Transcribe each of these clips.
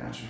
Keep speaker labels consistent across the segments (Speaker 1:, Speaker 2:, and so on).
Speaker 1: Gotcha.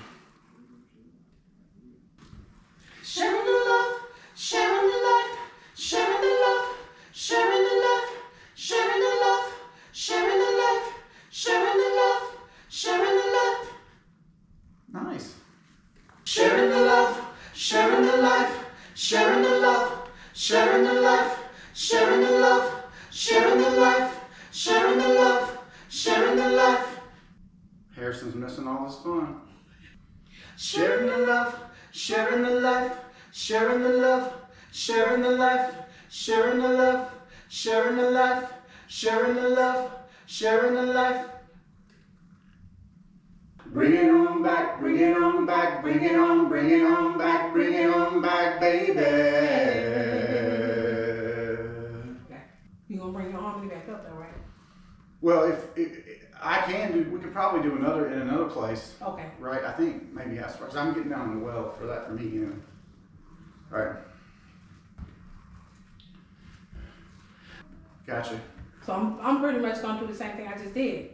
Speaker 2: Pretty much gonna do the same thing I just did.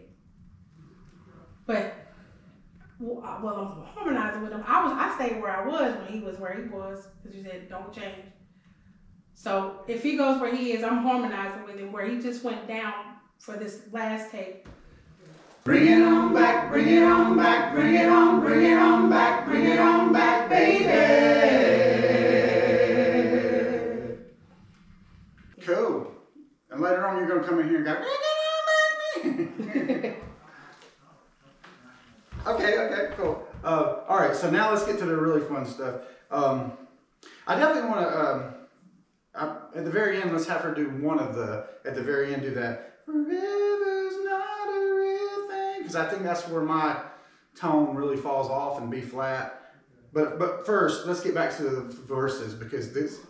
Speaker 2: But, well, I- well, I'm harmonizing with him. I was, I stayed where I was when he was where he was, because you said don't change. So if he goes where he is, I'm harmonizing with him where he just went down for this last tape.
Speaker 1: Bring it on back, bring it on back, bring it on, bring it on back, bring it on back, baby. Cool. And later on, you're gonna come in here and go. "Bring it on back, me." okay. Okay. Cool. Uh, all right. So now let's get to the really fun stuff. Um, I definitely want to. Um, at the very end, let's have her do one of the. At the very end, do that. Not a real thing, because I think that's where my tone really falls off and B flat. But but first, let's get back to the verses because this.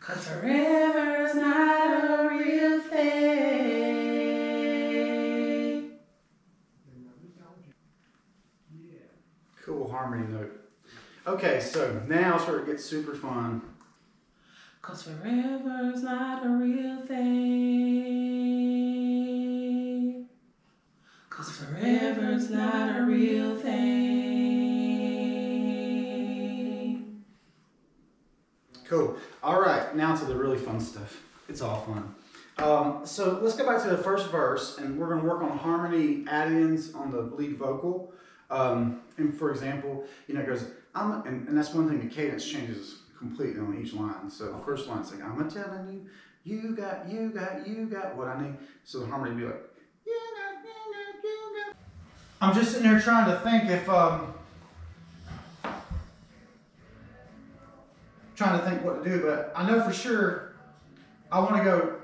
Speaker 2: Cause forever's not a real thing.
Speaker 1: Harmony note. Okay, so now it's where it gets super fun.
Speaker 2: Cause forever's not a real thing. Cause forever's not a real thing.
Speaker 1: Cool. All right, now to the really fun stuff. It's all fun. Um, so let's go back to the first verse, and we're going to work on harmony add-ins on the lead vocal. Um, and for example, you know, it goes, I'm, and, and that's one thing. The cadence changes completely on each line. So the first line's like, I'm a telling you, you got, you got, you got what I need. So the harmony would be like, you got, you got, you got. I'm just sitting here trying to think if, um, trying to think what to do, but I know for sure I want to go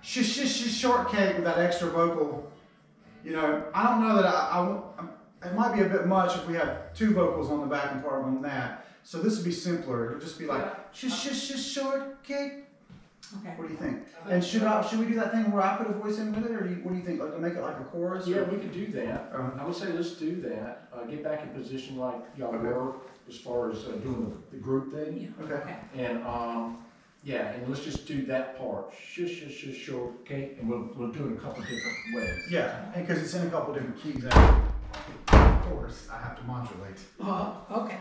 Speaker 1: sh sh sh shortcake with that extra vocal. You know, I don't know that I, I won't- it might be a bit much if we have two vocals on the backing part on that. So this would be simpler. It'll just be like sh sh sh shortcake.
Speaker 2: Okay.
Speaker 1: What do you think? And should I should we do that thing where I put a voice in with it, or do you, what do you think? Like to make it like a chorus?
Speaker 3: Yeah,
Speaker 1: or-
Speaker 3: we could do that.
Speaker 1: Um,
Speaker 3: I would say let's do that. Uh, get back in position like y'all
Speaker 1: Okay.
Speaker 3: were as far as uh, doing the, the group thing.
Speaker 2: Yeah.
Speaker 1: Okay.
Speaker 2: Okay.
Speaker 3: And, um, yeah, and let's just do that part. Shush, shush, shush, short, okay? And we'll, we'll do it a couple different ways.
Speaker 1: Yeah, and because it's in a couple different keys. And of course, I have to modulate.
Speaker 2: Oh, okay.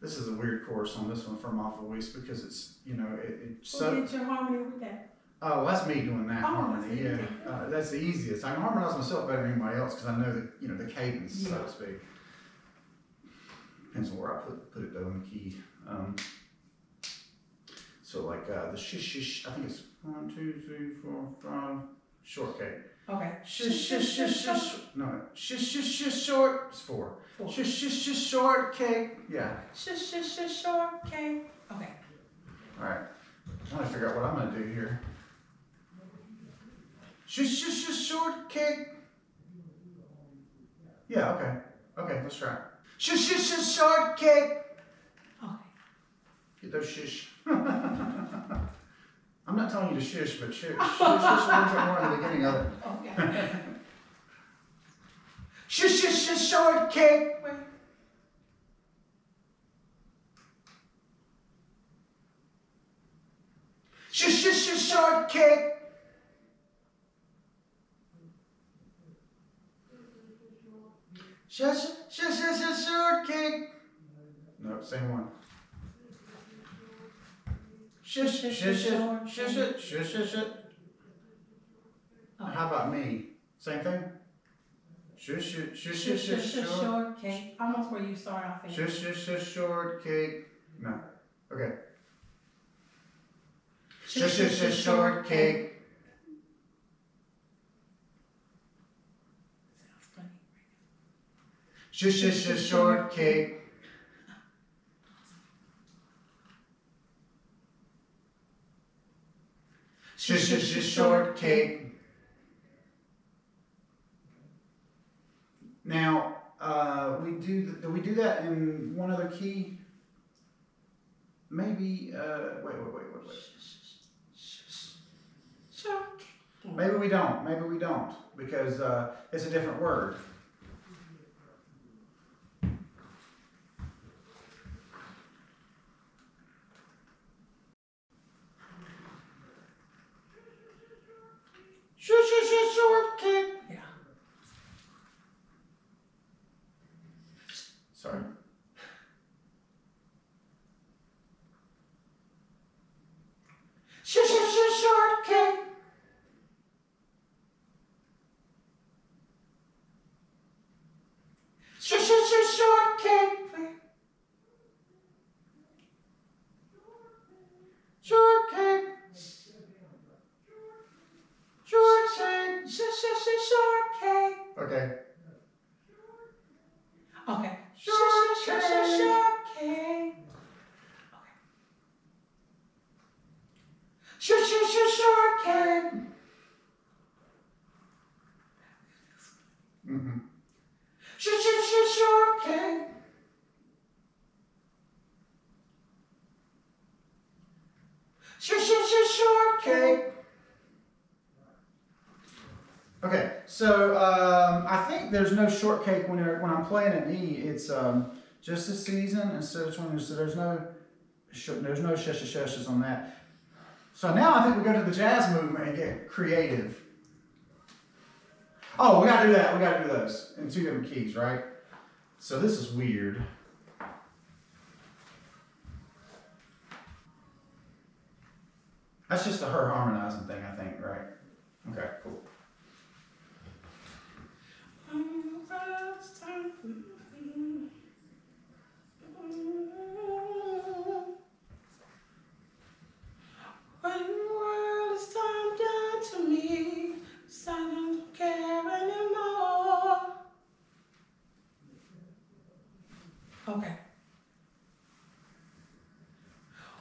Speaker 1: This is a weird chorus on this one from off my voice because it's you know it, it's
Speaker 2: Who
Speaker 1: so.
Speaker 2: did your harmony with that?
Speaker 1: Oh, that's me doing that
Speaker 2: Oh,
Speaker 1: harmony.
Speaker 2: that's
Speaker 1: Yeah, uh, that's the easiest. I can harmonize myself better than anybody else because I know the you know the cadence, so to speak. Depends on where I put put it though in the key. Um, so like uh, the shish shish, I think it's one, two, three, four, five, short
Speaker 2: Okay.
Speaker 1: Shish shish shish shish. No, shish shish shish short. It's four.
Speaker 2: Four.
Speaker 1: Shish shish shish short K. Yeah.
Speaker 2: Shush, shush, shush, shortcake. Okay.
Speaker 1: All right. I want to figure out what I'm to do here. Sh sh sh shortcake. Yeah. Okay. Okay. Let's try. Sh sh sh shortcake.
Speaker 2: Okay.
Speaker 1: Get those shish. I'm not telling you to shish, but shish. Shish, shish a little bit more in the beginning of it.
Speaker 2: Oh, okay.
Speaker 1: Sh sh sh shortcake.
Speaker 2: Wait.
Speaker 1: Sh sh sh shortcake. Shut, shut, shut, shut, shortcake. No, same one. Shush, shush, shush, shush, shush, shush, shush, shush. How about me? Same thing? Shush, shush, shush, shush, shush, short.
Speaker 2: Shortcake. Almost where you start off.
Speaker 1: Shush, shush, shush, shortcake. No. Okay. Shush, shush, shush, shortcake. Shush, shush, shush, shortcake. Shush, shush, shush, shortcake. Now, uh, we do, do we do that in one other key? Maybe, uh, wait, wait, wait, wait, wait. Maybe we don't, maybe we don't, because, uh, it's a different word. So um, I think there's no shortcake when when I'm playing an E. It's um, just a season instead of twenty. So there's no there's no shush shushes on that. So now I think we go to the jazz movement and get creative. Oh, we gotta do that. We gotta do those in two different keys, right? So this is weird. That's just a her harmonizing thing, I think, right? Okay, cool.
Speaker 2: When the world is turned down to me, I don't care anymore. Okay.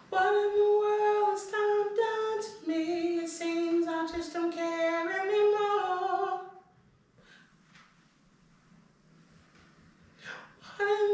Speaker 2: What in the world is turned down to me? It seems I just don't care What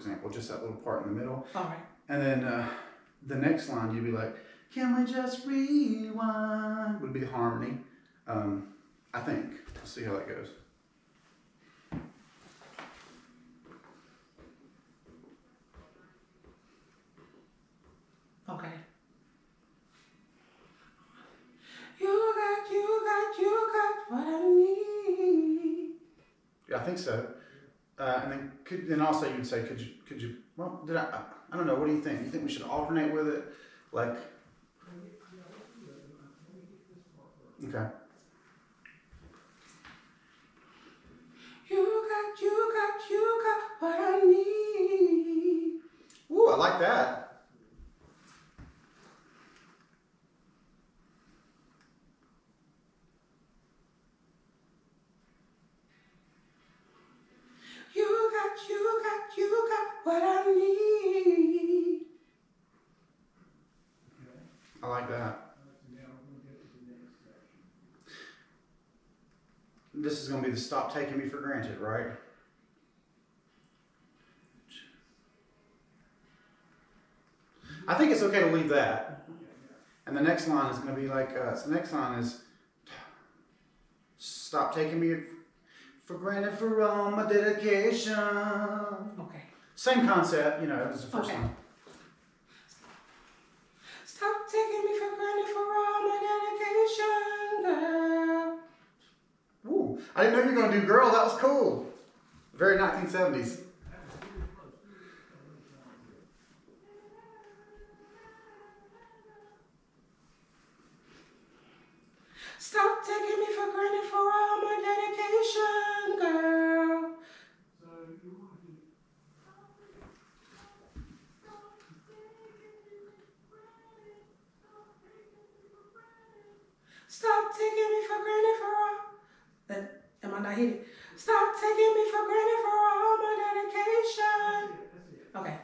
Speaker 1: example, just that little part in the middle.
Speaker 2: All right.
Speaker 1: And then uh, the next line, you'd be like, "Can we just rewind?" Would be harmony. Um, I think. Let's see how that goes.
Speaker 2: Okay. You got, you got, you got what I need.
Speaker 1: Yeah, I think so. Uh, and then could then also you would say, "Could you? Could you?" Well, did I? I- I don't know. What do you think? You think we should alternate with it, like? Okay.
Speaker 2: You got, you got, you got what I need.
Speaker 1: Ooh, I like that. like that. This is going to be the stop taking me for granted, right? I think it's okay to leave that. And the next line is going to be like, uh, so the next line is, stop taking me for granted for all my dedication.
Speaker 2: Okay.
Speaker 1: Same concept, you know, it was the first
Speaker 2: okay.
Speaker 1: one. I didn't know you were gonna do girl. That was cool. Very 1970s.
Speaker 2: Stop taking me for granted for all my dedication, girl. Stop taking me for granted for all. That, am I not hitting? Stop taking me for granted for all my dedication. Okay.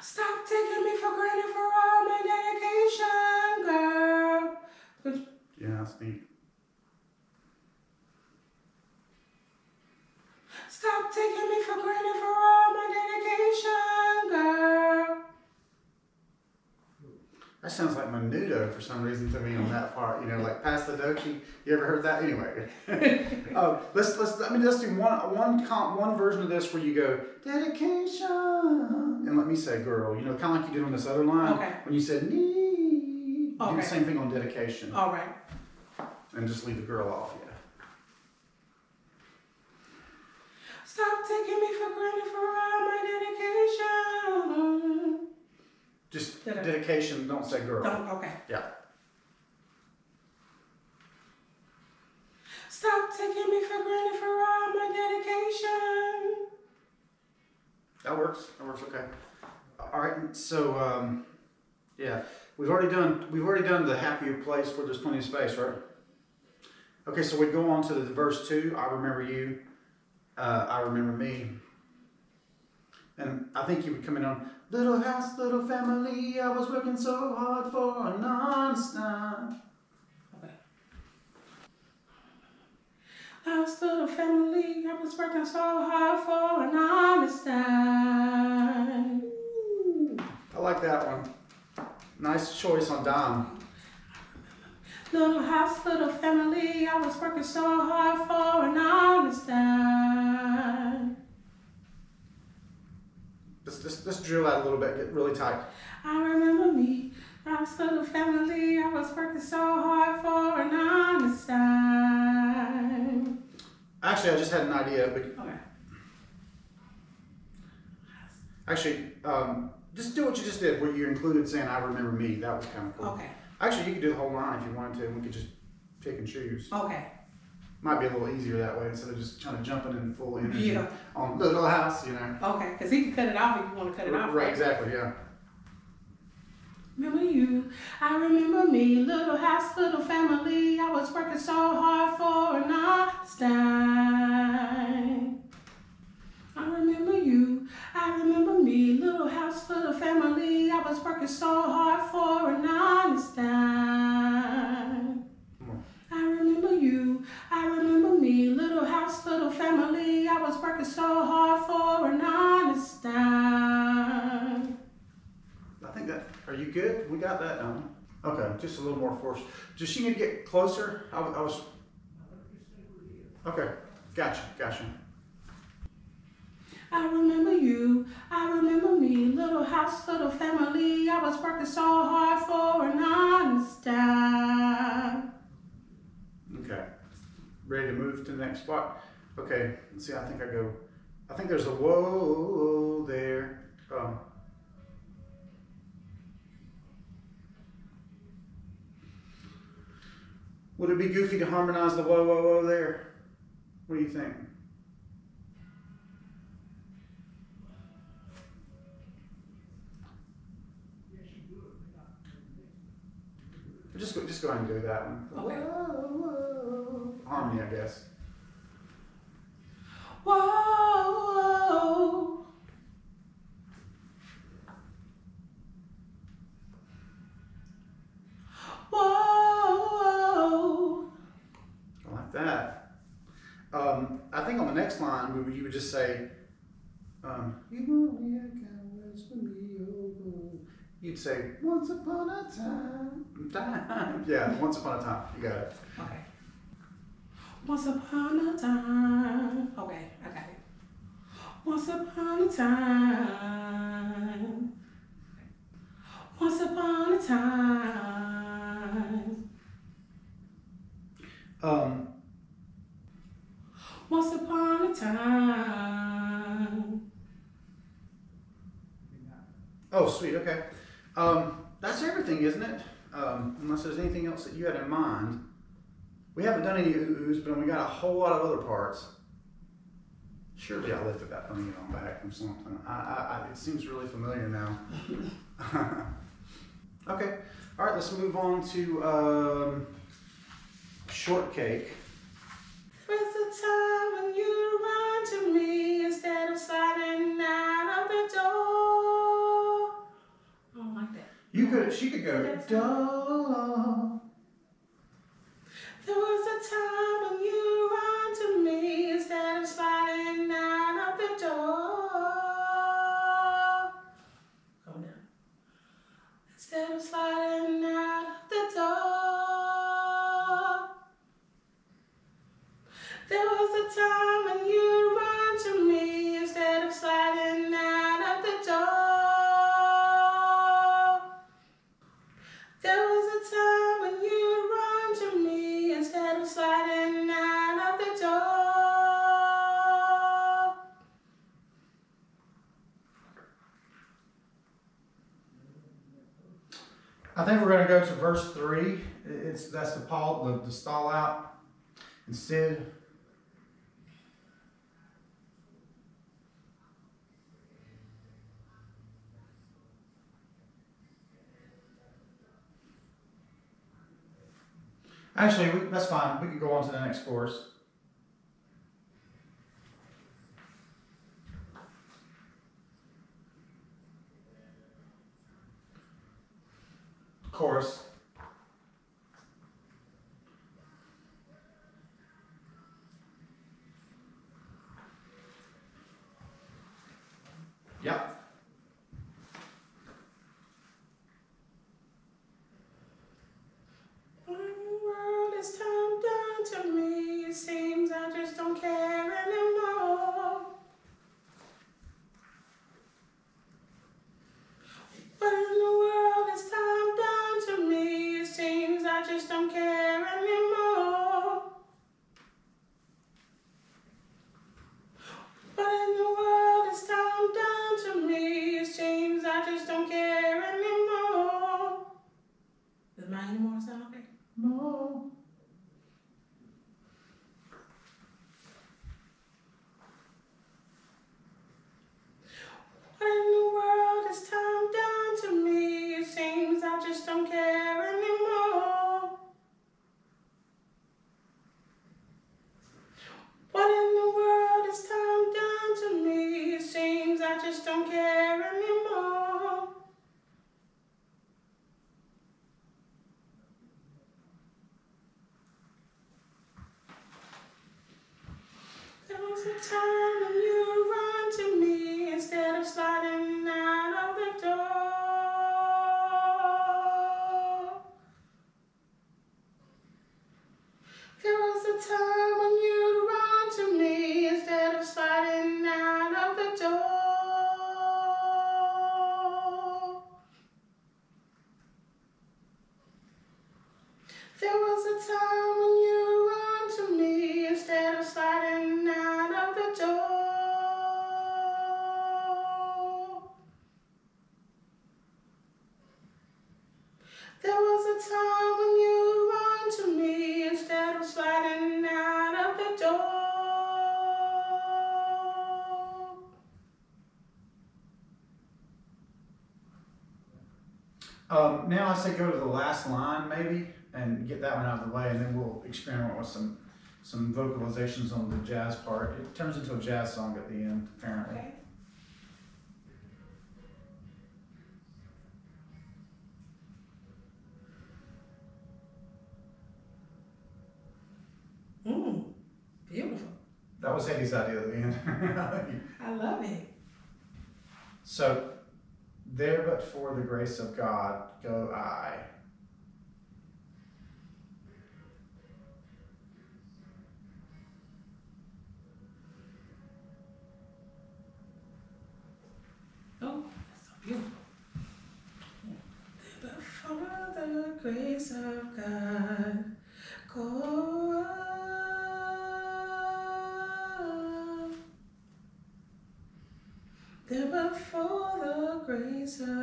Speaker 2: Stop taking me for granted for all my dedication, girl.
Speaker 1: Yeah, that's neat. Menudo for some reason to me on that part. You know, like pass the dutchie. You ever heard that? Anyway, uh, let's let's. I mean, let's do one one comp, one version of this where you go dedication and let me say girl. You know, kind of like you did on this other line
Speaker 2: Okay.
Speaker 1: when you said need. Do the same thing on dedication
Speaker 2: All right.
Speaker 1: and just leave the girl off. Yeah.
Speaker 2: Stop taking me
Speaker 1: Just
Speaker 2: Did I-
Speaker 1: dedication. Don't say girl.
Speaker 2: Don't, okay.
Speaker 1: Yeah.
Speaker 2: Stop taking me for granted for all my dedication.
Speaker 1: That works. That works okay. All right. So, um, yeah, we've already done we've already done the happier place where there's plenty of space, right? Okay, so we go on to the verse two. I remember you. Uh, I remember me. And I think you would come in on little house, little family. I was working so hard for an honest time.
Speaker 2: Okay. Last little family, I was working so hard for an honest time.
Speaker 1: I like that one. Nice choice on Dom.
Speaker 2: Little house, little family, I was working so hard for an honest time.
Speaker 1: Let's, let's, let's drill out a little bit. Get really tight.
Speaker 2: I remember me, I was last little family, I was working so hard for an honest time.
Speaker 1: Actually, I just had an idea. But
Speaker 2: Okay.
Speaker 1: Actually, um, just do what you just did, where you included saying "I remember me." That was kind of cool.
Speaker 2: Okay.
Speaker 1: Actually, you could do the whole line if you wanted to, and we could just pick and choose.
Speaker 2: Okay.
Speaker 1: Might be a little easier that way instead of just trying to jumping in full energy
Speaker 2: Yeah.
Speaker 1: on Little House, you know.
Speaker 2: Okay. Because he can cut it off if you want to cut it off.
Speaker 1: Right, exactly, yeah.
Speaker 2: Remember you, I remember me, little house, little family. I was working so hard for an honest time. I remember you, I remember me, little house, little family. I was working so hard for an honest time. I remember you, I remember me, little house, little family. I was working so hard for an honest time.
Speaker 1: I think that. Are you good? We got that done. Okay, just a little more force. Does she need to get closer? I, I was. Okay, gotcha, gotcha.
Speaker 2: I remember you, I remember me, little house, little family. I was working so hard for an honest time.
Speaker 1: Ready to move to the next spot? Okay, let's see, I think I go. I think there's a whoa there. Um, would it be goofy to harmonize the whoa, whoa, whoa there? What do you think? Just go, just go ahead and do that one.
Speaker 2: Okay.
Speaker 1: Whoa, whoa harmony, I guess.
Speaker 2: Whoa, whoa. I like that.
Speaker 1: Um, I think on the next line, we would, you would just say, um, oh, oh. You'd say, once upon a time, time. Yeah, once upon a time. You got it.
Speaker 2: Okay. Once upon a time. Okay, I got it. Once upon a time. Once upon a time.
Speaker 1: Um,
Speaker 2: Once upon a time.
Speaker 1: oh, sweet. Okay. Um, that's everything, isn't it? Um, unless there's anything else that you had in mind. We haven't done any oohs, but we got a whole lot of other parts. Surely I lifted that onion on back from something. I, I, I, it seems really familiar now. okay. All right. Let's move on to um, shortcake.
Speaker 2: Was a time when you run to me instead of sliding out of the door. I don't like that.
Speaker 1: You could. She could go.
Speaker 2: There was a time when you run to me instead of sliding out of the door. Go down. Instead of sliding out of the door. There was a time
Speaker 1: three. It's that's the Paul the, the stall out. Instead, actually, we, that's fine. We can go on to the next course. Chorus.
Speaker 2: When the world is turned down to me, it seems I just don't care Does
Speaker 1: last line maybe and get that one out of the way, and then we'll experiment with some some vocalizations on the jazz part. It turns into a jazz song at the end, apparently.
Speaker 2: Okay. Mm, beautiful.
Speaker 1: That was Eddie's idea at the end.
Speaker 2: I love it.
Speaker 1: so, there but for the grace of God go I.
Speaker 2: Oh, that's so beautiful. But for the grace of God, go on. There but for the grace of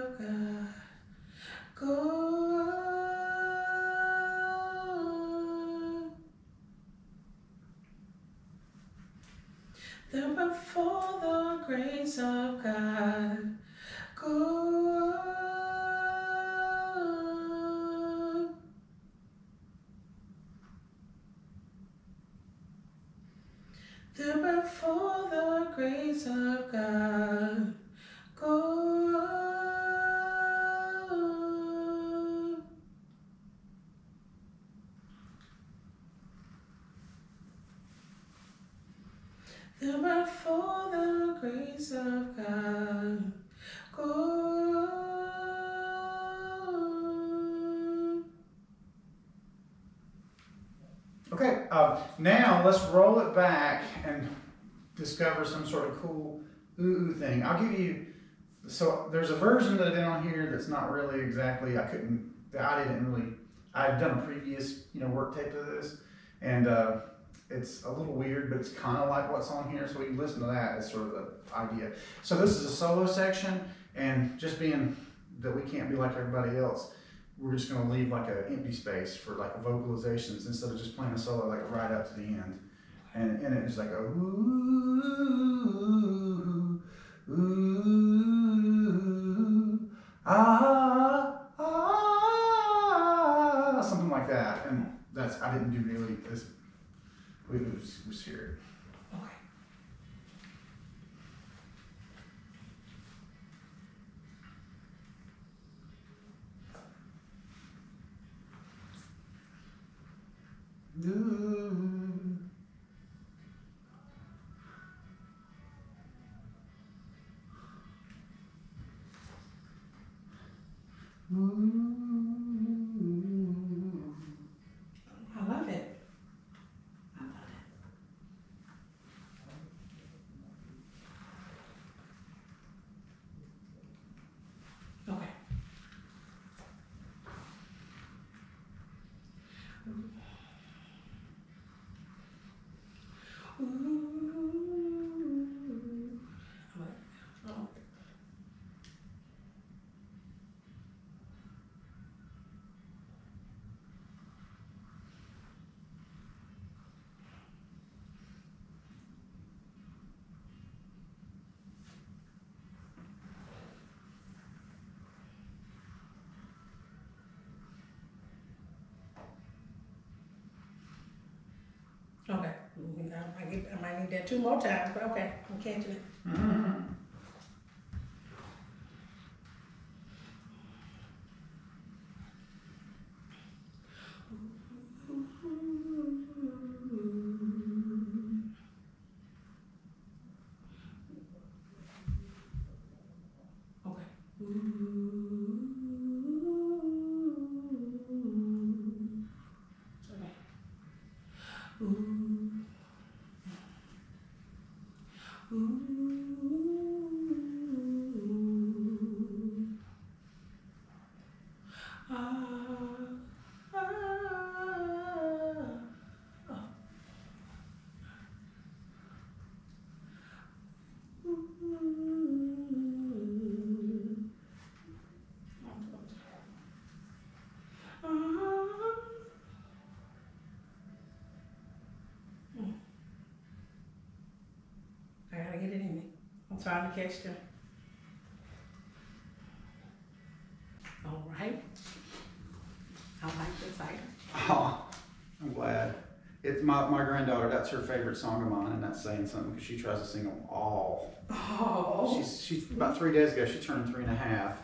Speaker 1: let's roll it back and discover some sort of cool ooh ooh thing. I'll give you. So there's a version that I did on here that's not really exactly. I couldn't. I didn't really. I've done a previous, you know, work tape of this, and uh, it's a little weird, but it's kind of like what's on here. So we can listen to that as sort of the idea. So this is a solo section, and just being that we can't be like everybody else, we're just gonna leave like an empty space for like vocalizations instead of just playing a solo like right up to the end. And in it, it's like a ooh, ooh, ah, ah, something like that. And that's I didn't do really this. We was, was here.
Speaker 2: I love it. I love it. Okay. Ooh. I like that. Oh. Okay, Mm, I might, get, I might need that two more times, but okay, I'm catching it. Okay. Okay. Ooh. Ah, ah, ah. Ooh. Ah. I gotta get it in me. I'm trying to catch them. All right. I like this item.
Speaker 1: Oh, I'm glad. It's my, my granddaughter, that's her favorite song of mine, and that's saying something because she tries to sing them all.
Speaker 2: Oh.
Speaker 1: She's, she's about three days ago, she turned three and a half.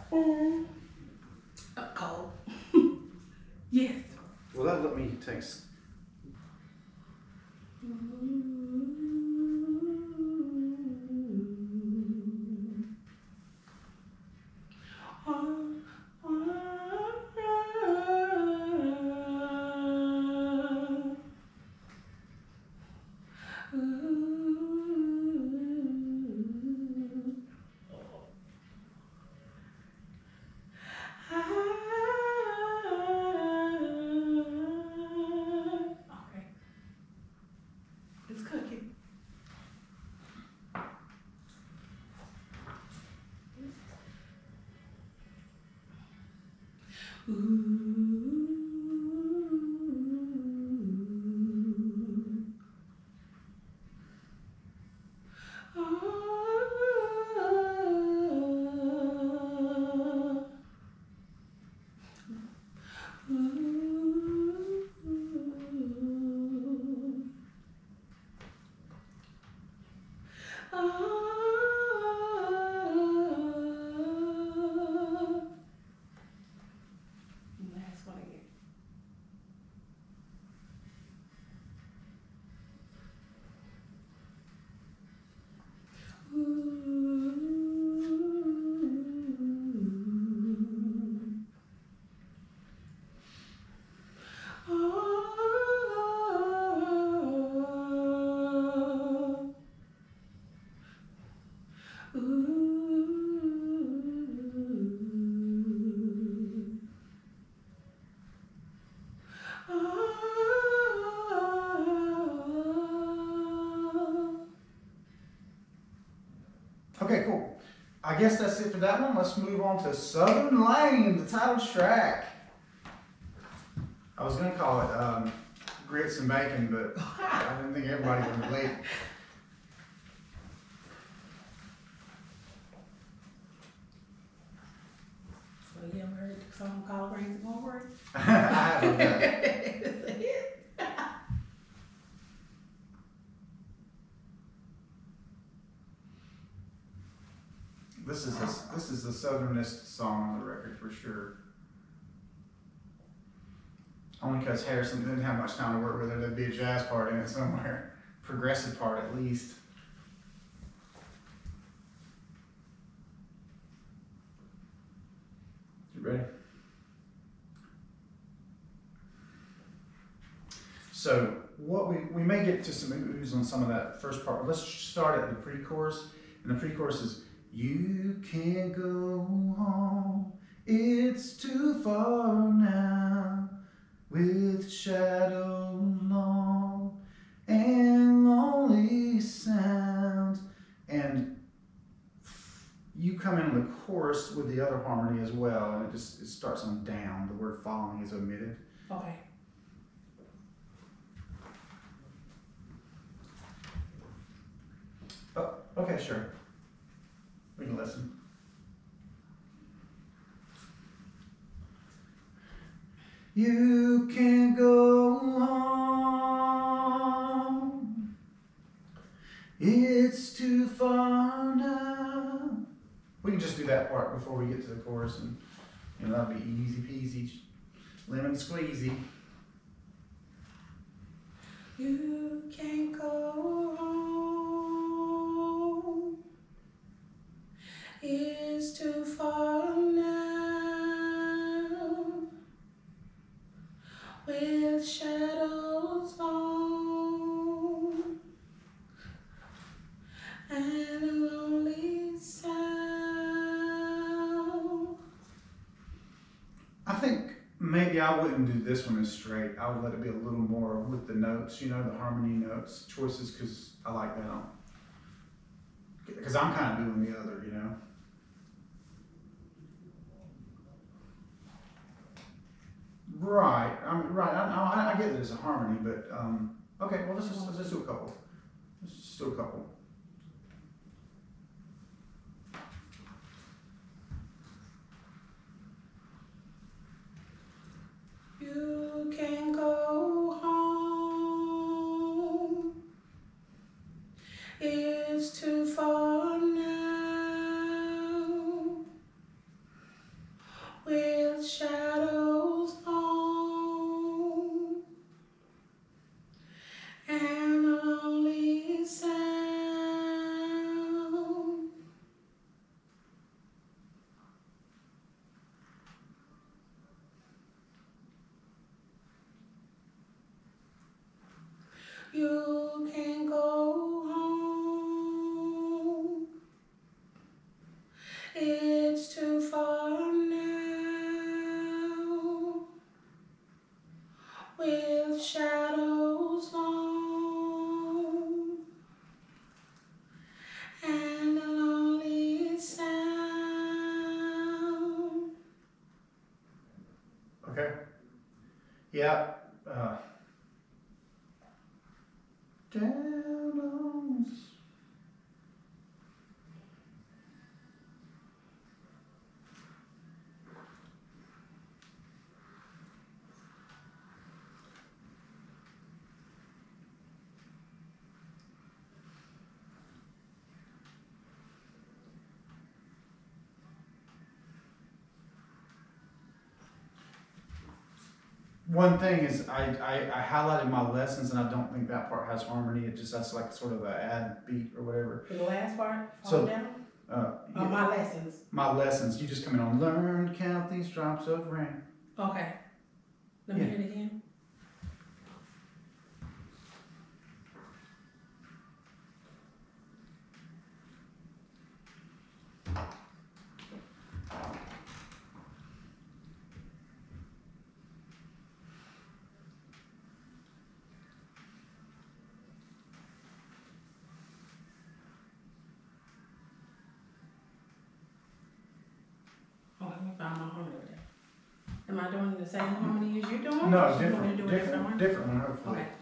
Speaker 1: That's it for that one. Let's move on to Southern Lane, the title track. I was gonna call it um, grits and bacon, but I didn't think everybody would relate.
Speaker 2: So you ever heard the song called Grains and Cornbread?
Speaker 1: I haven't done it. This is the, this is the southernest song on the record for sure. Only because Harrison didn't have much time to work with it. There'd be a jazz part in it somewhere, progressive part at least. You ready? So what we, we may get to some oohs on some of that first part. Let's start at the pre-chorus. And the pre-chorus is, you can't go home, it's too far now, with shadows long and lonely sounds. And you come in the chorus with the other harmony as well, and it just it starts on down. The word falling is omitted.
Speaker 2: Okay.
Speaker 1: Oh, okay, sure. We can listen. You can go home. It's too far now. We can just do that part before we get to the chorus, and you know that'll be easy peasy, lemon squeezy.
Speaker 2: You can go home. It's too far now. With shadows long and a lonely sound.
Speaker 1: I think maybe I wouldn't do this one as straight. I would let it be a little more with the notes, you know, the harmony notes choices, because I like that. Because I'm kind of doing the other, you know. Right, I'm right. I, I, get that it's a harmony, but um, okay. Well, let's just let's just do a couple. Let's just do a couple.
Speaker 2: You can go home. It's too far now. With shadows long and a lonely sound.
Speaker 1: Okay. Yeah. Uh, down on s- One thing is, I, I, I highlighted my lessons, and I don't think that part has harmony. It just that's like sort of a ad beat or whatever.
Speaker 2: The last part,
Speaker 1: So-
Speaker 2: down,
Speaker 1: Uh,
Speaker 2: oh, my lessons,
Speaker 1: my lessons. You just come in on learn count these drops of rain.
Speaker 2: okay. Let me
Speaker 1: Yeah.
Speaker 2: hear it again. Oh, let me find my harmony with that. Am I doing the same harmony as you're doing?
Speaker 1: No,
Speaker 2: or you want me to
Speaker 1: different,
Speaker 2: different
Speaker 1: different, different one. Hopefully.
Speaker 2: Okay.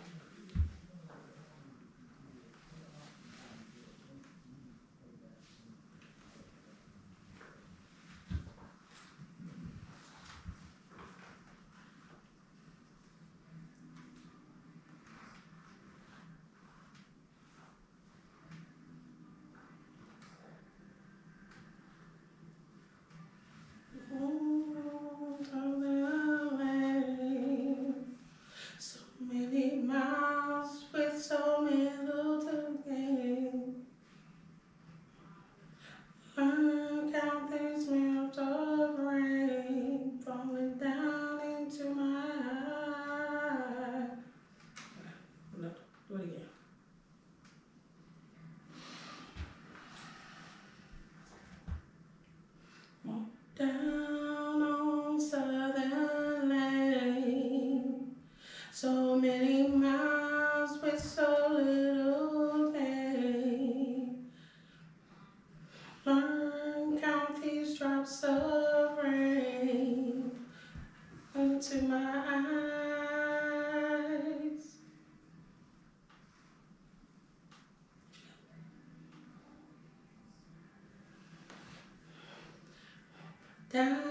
Speaker 2: Down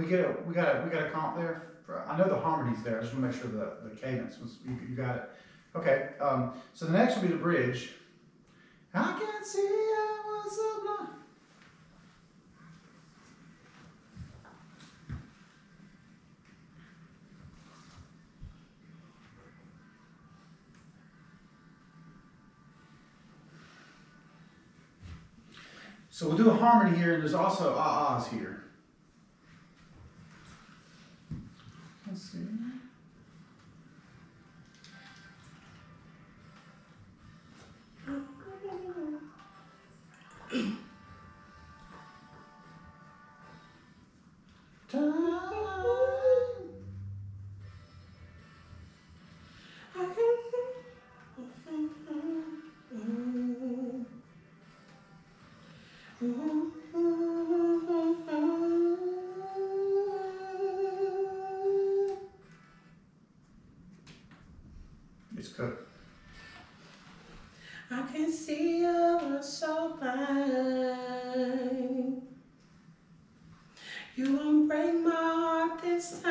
Speaker 1: we get a we got a we got a comp there? For, I know the harmony's there. I just want to make sure the, the cadence was you, you got it. Okay. Um, so the next will be the bridge. I can't see I was so blind. So we'll do a harmony here, and there's also ah-ahs here.
Speaker 2: This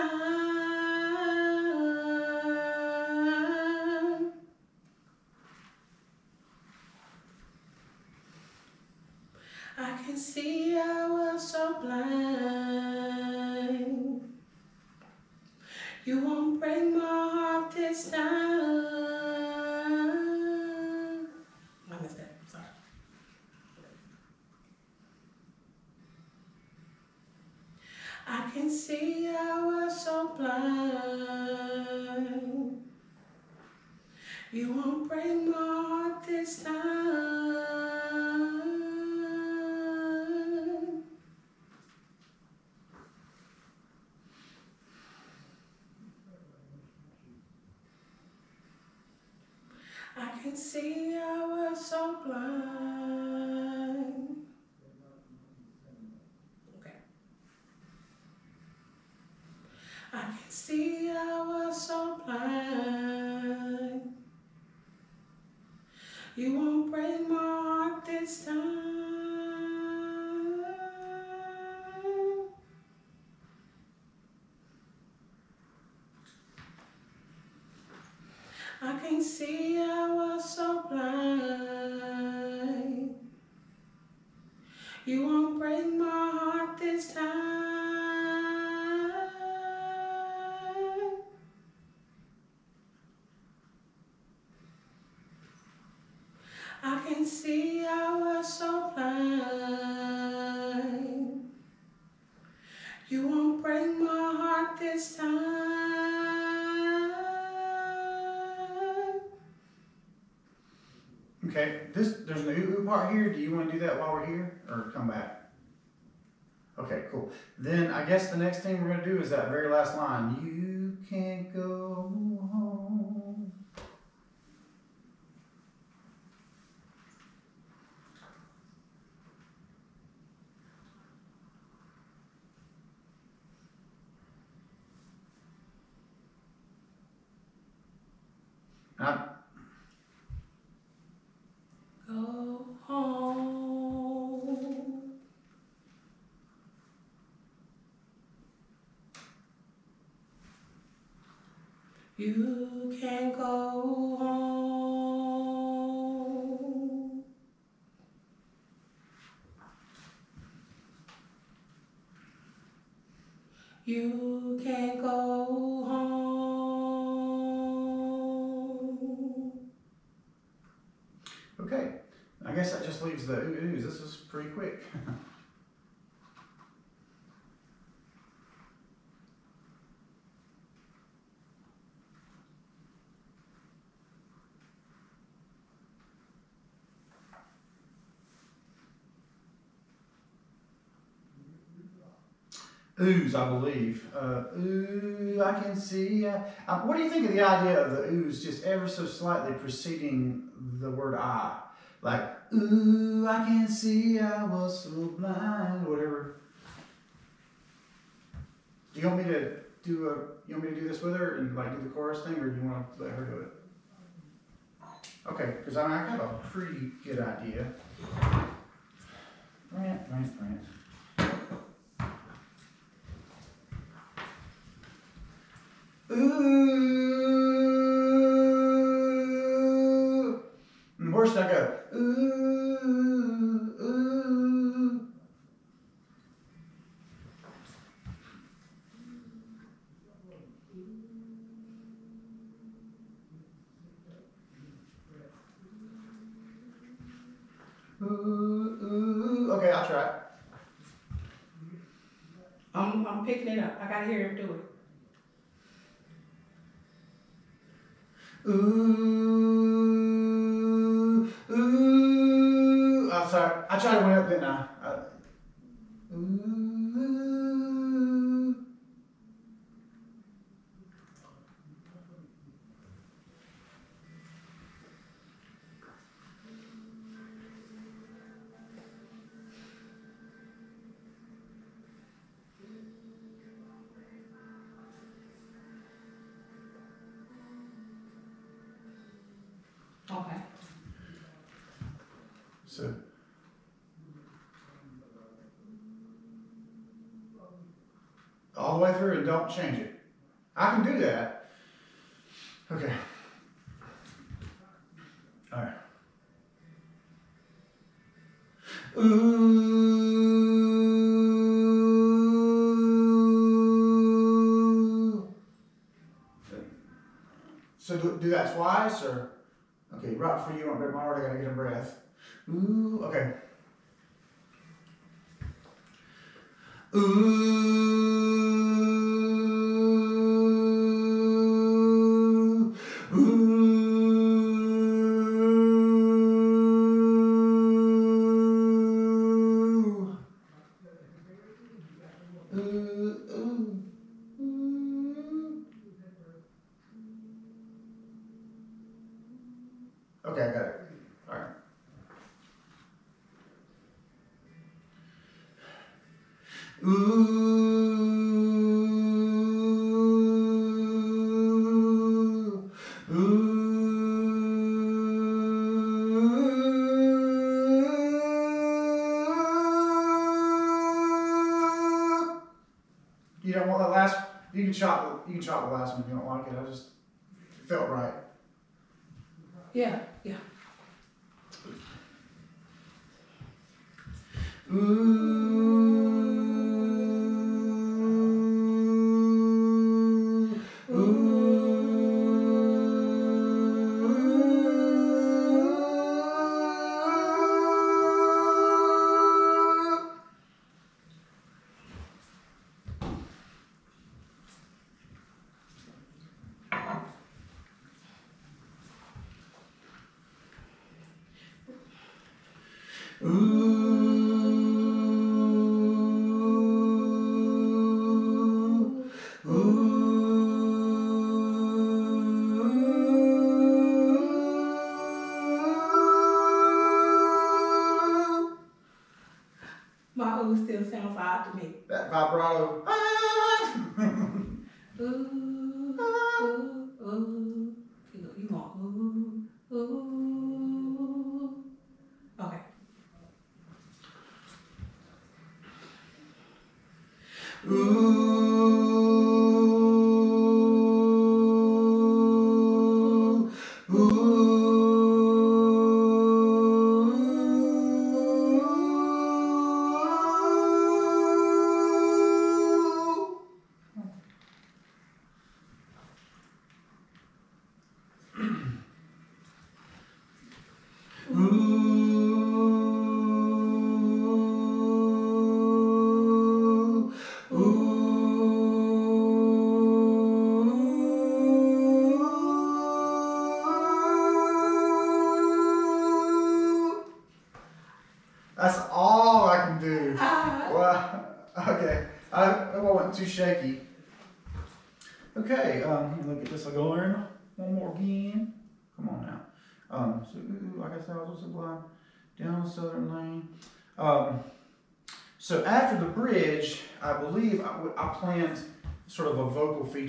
Speaker 2: Okay, this
Speaker 1: there's an ooh part here. Do you want to do that while we're here, or come back? Okay, cool. Then I guess the next thing we're gonna do is that very last line. You can't go home. Now,
Speaker 2: Go home. You can go home. You can go home.
Speaker 1: okay. I guess that just leaves the ooh oohs. This is pretty quick. Oohs, I believe. Uh, ooh, I can see. Uh, what do you think of the idea of the ooze just ever so slightly preceding the word I? Like, ooh, I can see I was so blind, whatever. Do you want me to do a? You want me to do this with her and like do the chorus thing, or do you want to let her do it? Okay, because I, I got a pretty good idea. Rant, rant, rant. Ooh. And Where should I go? Ooh, ooh. Ooh, ooh. Okay, I'll try.
Speaker 2: I'm, I'm picking it up. I gotta hear him do it.
Speaker 1: Ooh, ooh. I'm sorry. I tried to win up, didn't I? I ooh.
Speaker 2: Okay.
Speaker 1: So. All the way through and don't change it. I can do that. Okay. All right. Ooh. So do, do that twice or? Okay, right for you on my heart, I gotta get a breath. Ooh, okay. Ooh, can chop. You can chop the last one if you don't like it. I just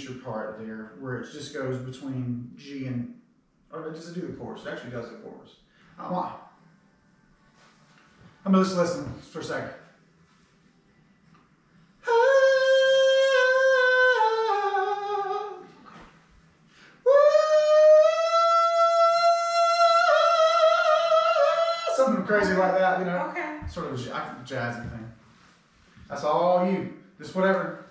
Speaker 1: feature part there where it just goes between G and, or does it do the chorus? It actually does the chorus. I want, I'm gonna just listen for a second. Something crazy like that, you know.
Speaker 2: okay.
Speaker 1: Sort of a jazzy thing. That's all you. Just whatever.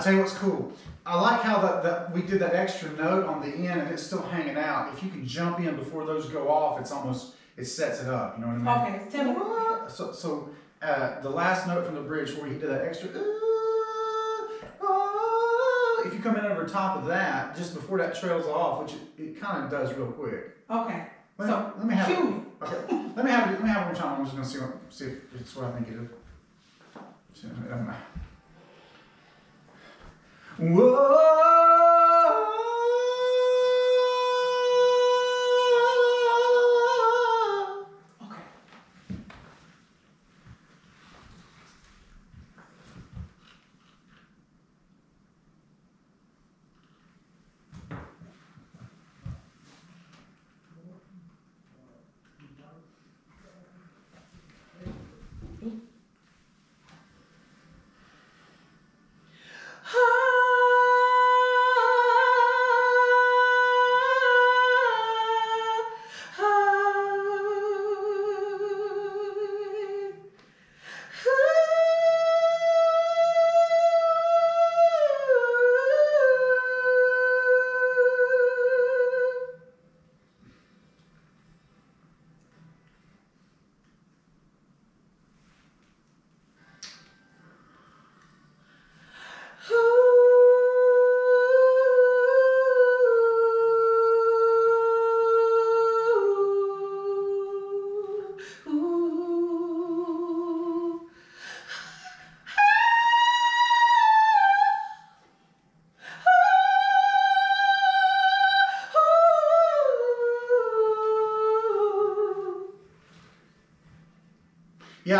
Speaker 1: I tell you what's cool. I like how that, that we did that extra note on the end and it's still hanging out. If you can jump in before those go off, it's almost it sets it up. You know what I mean?
Speaker 2: Okay, me.
Speaker 1: So, so uh, the last note from the bridge where he did that extra, "Ooh, ah," if you come in over top of that, just before that trails off, which it, it kind of does real quick.
Speaker 2: Okay.
Speaker 1: Let,
Speaker 2: So,
Speaker 1: let me have
Speaker 2: cue.
Speaker 1: Okay, let me have. Let me have one time. I'm just gonna see what see if it's what I think it is. Whoa.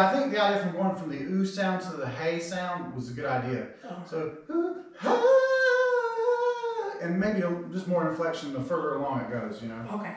Speaker 1: Yeah, I think the idea from going from the ooh sound to the hey sound was a good idea.
Speaker 2: Oh.
Speaker 1: So, ooh, ha, and maybe just more inflection the further along it goes, you know.
Speaker 2: Okay.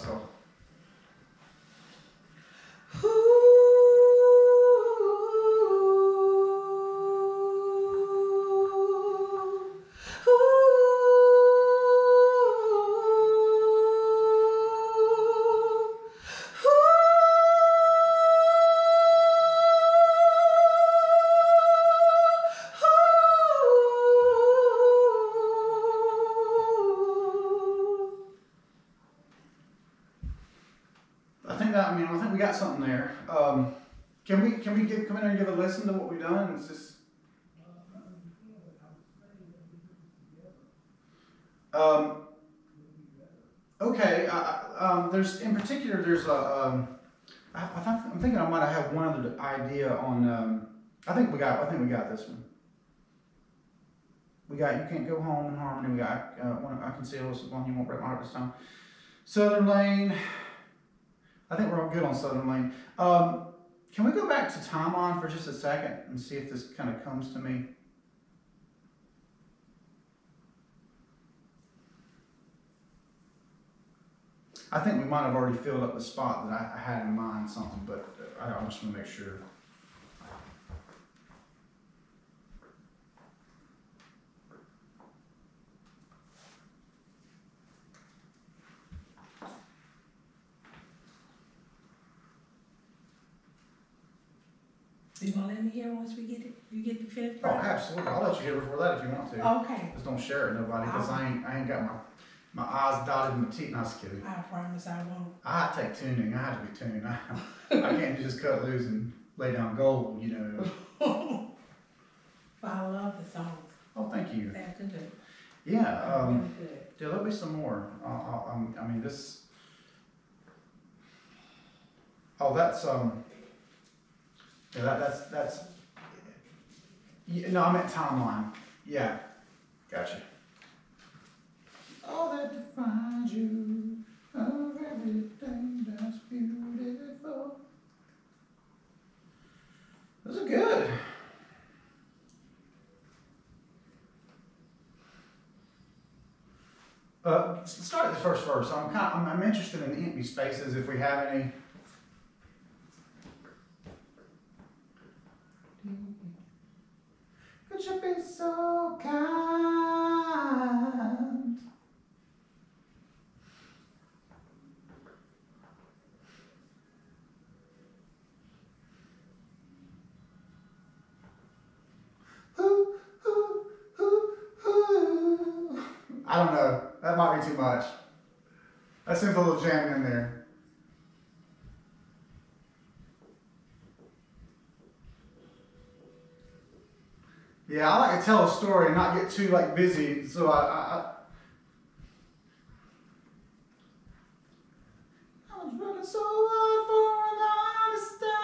Speaker 1: Cool. That listen to what we've done? It's just um, okay. I, um, there's in particular there's a um, I, think, I'm thinking I might have one other idea on. Um, I think we got I think we got this one. We got you can't go home in harmony. We got uh, one I can see this one you won't break my heart this time. Southern Lane. I think we're all good on Southern Lane. Um, can we go back to Time On for just a second and see if this kind of comes to me? I think we might have already filled up the spot that I, had in mind, something, but I just want to make sure.
Speaker 2: You gonna let me hear once we get it? You get the finished
Speaker 1: Oh,
Speaker 2: product?
Speaker 1: absolutely. I'll let you hear before that if you want to.
Speaker 2: Okay.
Speaker 1: Just don't share it with nobody because I ain't, I ain't got my, my eyes dotted and my teeth. Not just kidding.
Speaker 2: I promise I won't.
Speaker 1: I take tuning. I have to be tuned. I, I can't just cut loose and lay down gold, you know.
Speaker 2: But I love the songs.
Speaker 1: Oh, thank you.
Speaker 2: They're good.
Speaker 1: Yeah,
Speaker 2: They're
Speaker 1: um,
Speaker 2: really good.
Speaker 1: yeah, there'll be some more. Uh, uh, um, I mean, this. Oh, that's um. Yeah, that, that's that's. Yeah, no, I meant timeline. Yeah, gotcha. All that defines you of everything that's beautiful. Those are good. Uh, let's start at the first verse. I'm kind. I'm, I'm interested in the empty spaces if we have any. So kind? Ooh, ooh, ooh. I don't know. That might be too much. That seems a little jamming in there. Yeah, I like to tell a story and not get too like busy. So I, I, I was working so hard for an understand.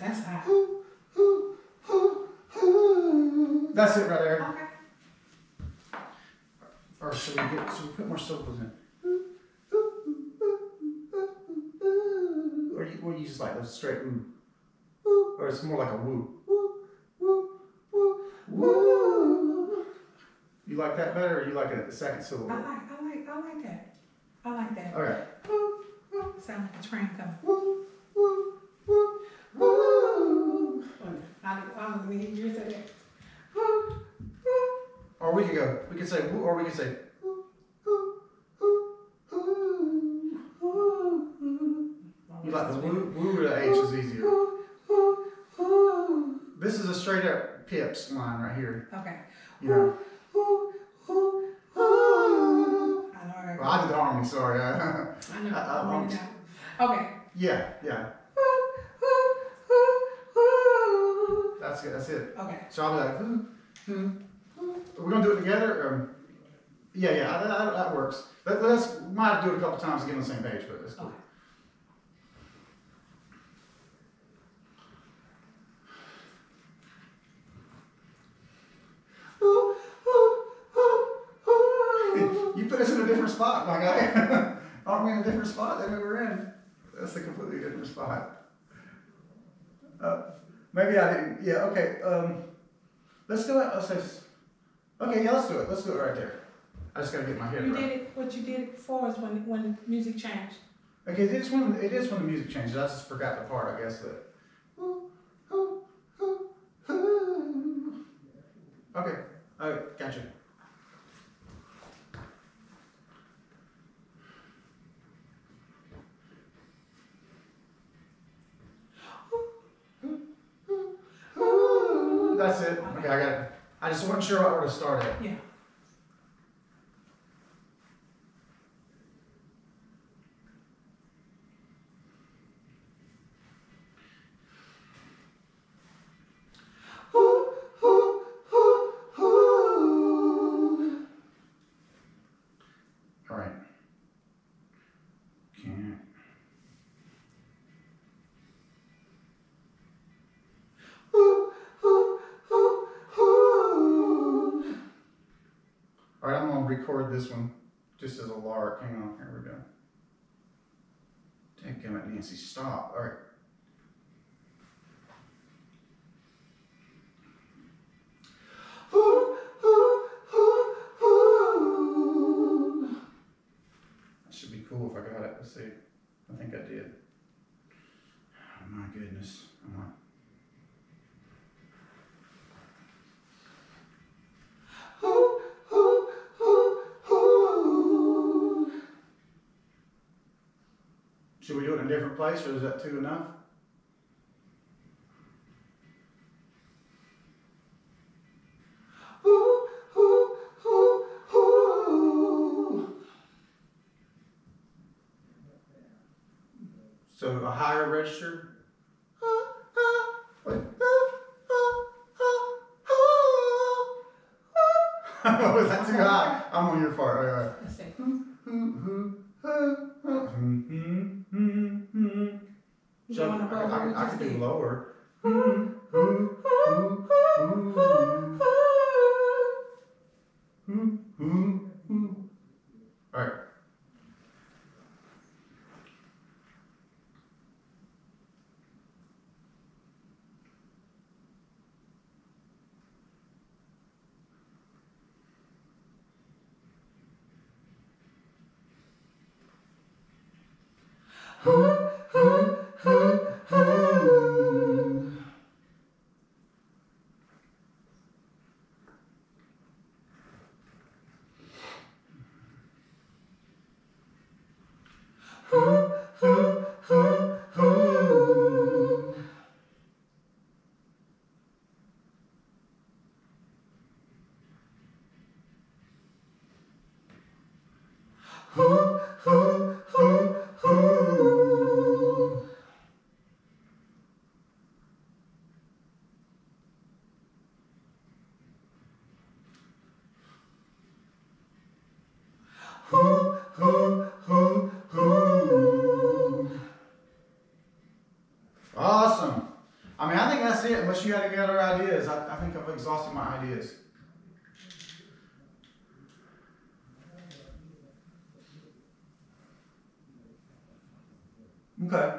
Speaker 2: That's hot.
Speaker 1: That's it right there.
Speaker 2: Okay.
Speaker 1: Or should we get, should we put more syllables in? Or you, or you just like a straight ooh? Or it's more like a woo? Woo. You like that better or you like it at the second
Speaker 2: I like, I like, I like that. I like that.
Speaker 1: Okay.
Speaker 2: Sound like a train coming. I, I'm gonna hear you say that.
Speaker 1: Or we could go, we could say woo, or we could say You like the woo, woo or the H is easier. This is a straight up Pips line right here.
Speaker 2: Okay.
Speaker 1: You know.
Speaker 2: I know.
Speaker 1: Well, I did the harmony, sorry.
Speaker 2: I know.
Speaker 1: I- I
Speaker 2: I'm
Speaker 1: won't.
Speaker 2: ready now. Okay.
Speaker 1: yeah, yeah. That's it, that's it.
Speaker 2: Okay.
Speaker 1: So I'll be like, who, who, we're gonna do it together? Or, yeah, yeah, that, that, that works. Let, let's, might have to do it a couple times to get on the same page, but that's cool.
Speaker 2: Okay.
Speaker 1: you put us in a different spot, my guy. Aren't we in a different spot than we were in? That's a completely different spot. Uh, maybe I didn't. Yeah. Okay. Um, let's do it. Let's just. Okay. Yeah. Let's do it. Let's do it right there. I just gotta get my head
Speaker 2: You
Speaker 1: right.
Speaker 2: did it. What you did before is when when the music changed.
Speaker 1: Okay. It is when it is when the music changes. I just forgot the part. I guess that. Okay. Right. Gotcha. That's it. Okay, I got it. I just wasn't sure where to start at.
Speaker 2: Yeah.
Speaker 1: All right. Can't. All right, I'm gonna record this one just as a lark. Hang on, here we go. Damn it, different place or is that two enough? Unless you got any other ideas, I, I think I've exhausted my ideas. Okay.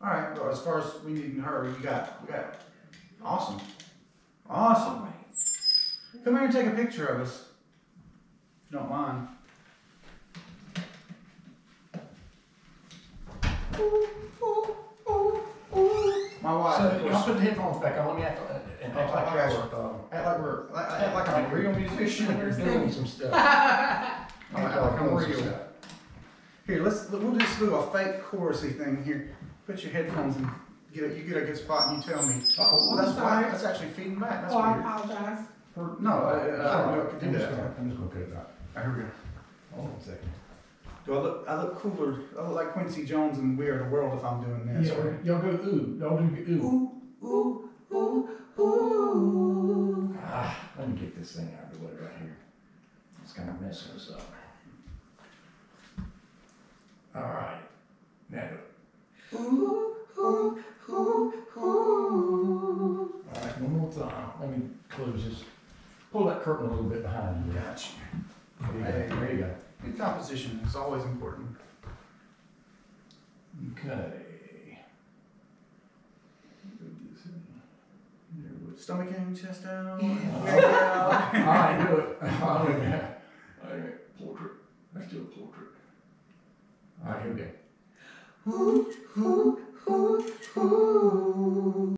Speaker 1: All right. Well, as far as we need in her, you got, we got. Awesome. Awesome. Come here and take a picture of us. Don't mind. My wife.
Speaker 3: So,
Speaker 1: of
Speaker 3: y'all put the headphones back on, let me act, uh, and act like y'all are, um,
Speaker 1: act like we're, act act like I'm a real musician.
Speaker 3: You're doing some stuff.
Speaker 1: Act
Speaker 3: Act
Speaker 1: like
Speaker 3: like
Speaker 1: I'm
Speaker 3: I'm real.
Speaker 1: real. Here, let's we'll just do a fake chorusy thing here. Put your headphones and get a, you get a good spot and you tell me.
Speaker 3: Uh-oh,
Speaker 1: Oh, that's why that's actually feeding back. That's
Speaker 2: Oh, I
Speaker 1: weird.
Speaker 2: apologize.
Speaker 1: No, I, I, I don't know if I
Speaker 3: I'm just gonna, I'm just gonna cut it out.
Speaker 1: All right, here we go.
Speaker 3: Hold on a second.
Speaker 1: Do I look? I look cooler. I look like Quincy Jones in We Are the World if I'm doing this.
Speaker 3: Yeah, y'all go ooh, y'all do ooh.
Speaker 2: Ooh, ooh, ooh, ooh.
Speaker 3: Ah, let me get this thing out of the way right here. It's kind of messing us up. All right, now do it.
Speaker 2: Ooh, ooh, ooh, ooh.
Speaker 3: All right, one more time. Let me close this. Pull that curtain a little bit behind you.
Speaker 1: Got you.
Speaker 3: There you go. There you go.
Speaker 1: Good composition is always important.
Speaker 3: Okay.
Speaker 1: Stomach in, chest out.
Speaker 2: Yeah.
Speaker 1: neck out.
Speaker 3: All right, do it. All right, all right, portrait. Let's do a portrait. All right, here we go.
Speaker 2: Ooh, ooh, ooh, ooh.